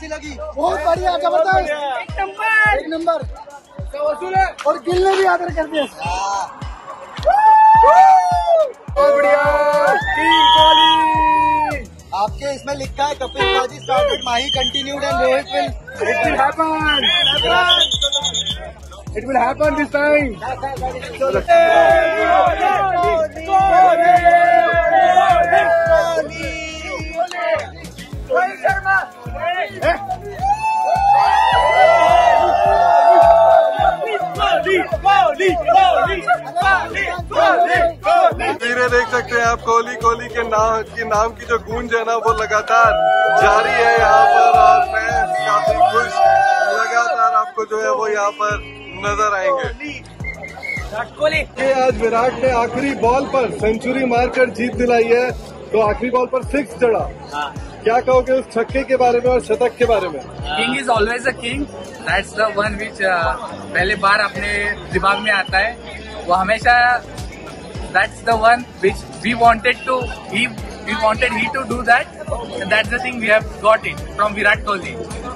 की बहुत बढ़िया ज़बरदस्त एक नंबर एक नंबर और गिल ने भी आदर कर दिया आपके इसमें लिखा है Kapil paaji started Mahi continued and Rohit will It will happen. It will happen this time. हैं आप कोहली कोहली के नाम की नाम की जो गूंज है ना वो लगातार जारी है यहाँ पर और फैंस काफ़ी खुश लगातार आपको जो है वो यहाँ पर नज़र आएँगे। ये आज विराट ने आखिरी बॉल पर सेंचुरी मारकर जीत दिलाई है तो आखिरी बॉल पर सिक्स चढ़ा क्या कहोगे उस छक्के के बारे में और शतक के बारे में? King is always a king that's the one which पहले बार अपने दिमाग में आता है। वो हमेशा that's the one which we wanted to he we wanted he to do that that's the thing we have got it from Virat Kohli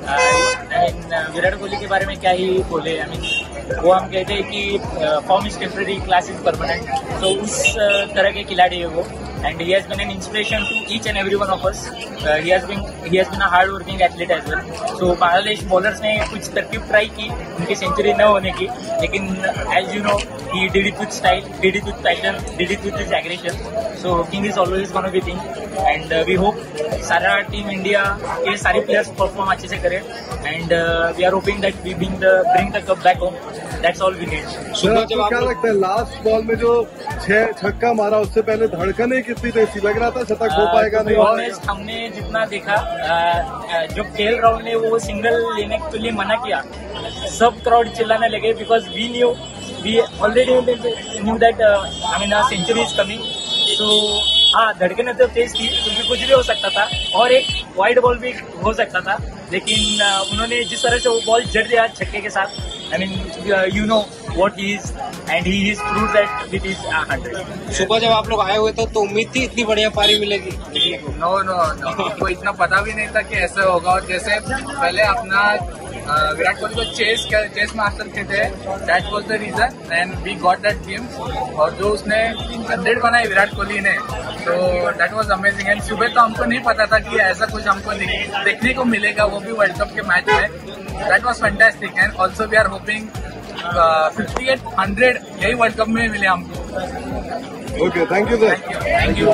I Virat Kohli के बारे में क्या ही बोले आई मीन वो हम कहते हैं कि form is temporary class is permanent तो उस uh, तरह के खिलाड़ी है वो. And he has been an inspiration to each and every one of us he has been he has been a hard working athlete as well so Bangladesh bowlers ने कुछ तरकीब ट्राई की उनकी सेंचुरी न होने की लेकिन as you know he did it with style did it with passion did it with his aggression so king is always one of the thing and we hope सारा टीम इंडिया के सारे players perform अच्छे से करें. And we are hoping that we bing the bring the cup back home that's all we need sir आपको क्या लगता है लास्ट बॉल में जो छह छक्का मारा उससे पहले धड़कने कितनी थी लग रहा था शतक हो पाएगा नहीं। ऑनेस्ट हमने जितना देखा जो केएल राहुल ने वो सिंगल लेने के लिए मना किया सब क्राउड चिल्लाने लगे because we knew we already knew that I mean century is coming तो हाँ धड़कने तो तेज थी क्योंकि कुछ भी हो सकता था और एक वाइड बॉल भी हो सकता था लेकिन उन्होंने जिस तरह से वो बॉल जड़ दिया छक्के के साथ I mean you know what he is and he is prove that it is hundred सुबह जब आप लोग आए हुए थे तो उम्मीद थी इतनी बढ़िया पारी मिलेगी? नो नो नो हमको इतना पता भी नहीं था कि ऐसा होगा। और जैसे पहले अपना विराट कोहली को चेस चेस मास्टर थे थे। That was the reason and we got that game और जो उसने हंड्रेड बनाई विराट कोहली ने तो दैट वॉज़ अमेजिंग एंड सुबह तो हमको नहीं पता था कि ऐसा कुछ हमको देखने को मिलेगा वो भी वर्ल्ड कप के मैच में। That was fantastic and also we are hoping fifty eight hundred यही वर्ल्ड कप में मिले हमको। Okay thank you sir thank you